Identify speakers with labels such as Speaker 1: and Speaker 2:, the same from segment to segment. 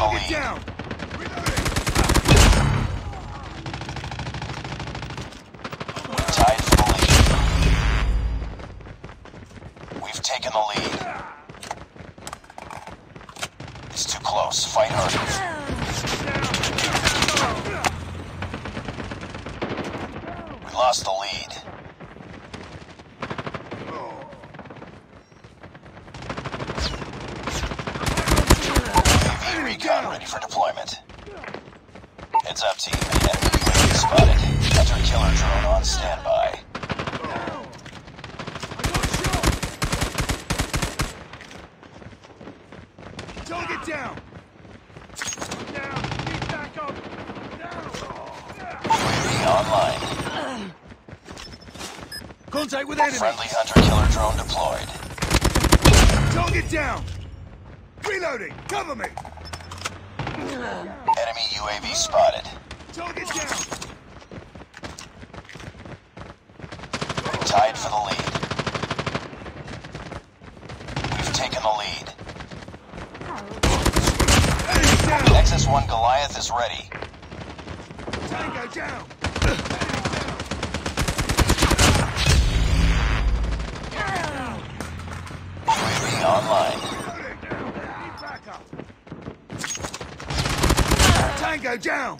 Speaker 1: We've taken the lead. It's too close. Fight harder. lost the lead. Recon ready for deployment. Heads up, team. Enemy UAV spotted. Hunter killer drone on standby.
Speaker 2: Target down! Down! Need backup! Down!
Speaker 1: UAV online.
Speaker 2: Contact with enemy!
Speaker 1: Friendly hunter killer drone deployed.
Speaker 2: Target down! Reloading! Cover me!
Speaker 1: Enemy UAV spotted.
Speaker 2: Target down!
Speaker 1: Tied for the lead. We've taken the lead. Nexus 1 Goliath is ready.
Speaker 2: Tango down!
Speaker 1: Online.
Speaker 2: Tango down!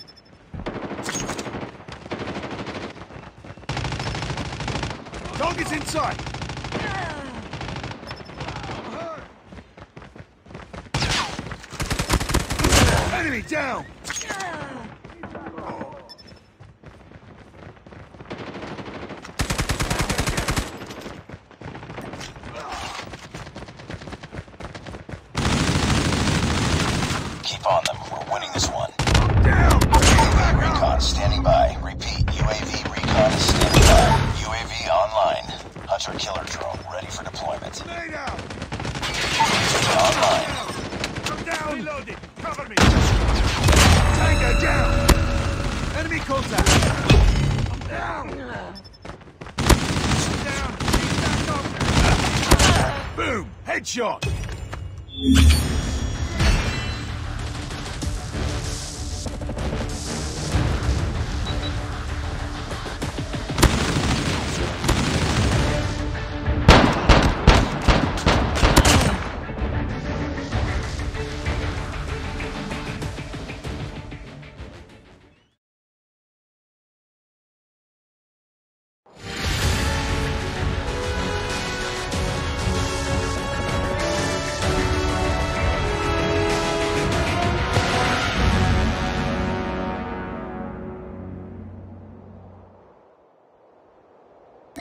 Speaker 2: Target's in sight! Enemy down!
Speaker 1: Keep on them. We're winning this one. Hunter killer drone ready for deployment.
Speaker 2: Grenade out!
Speaker 1: Online.
Speaker 2: Come down! Reloading! Cover me! Tango down! Enemy contact! I'm down! Down! Need backup! Boom! Headshot!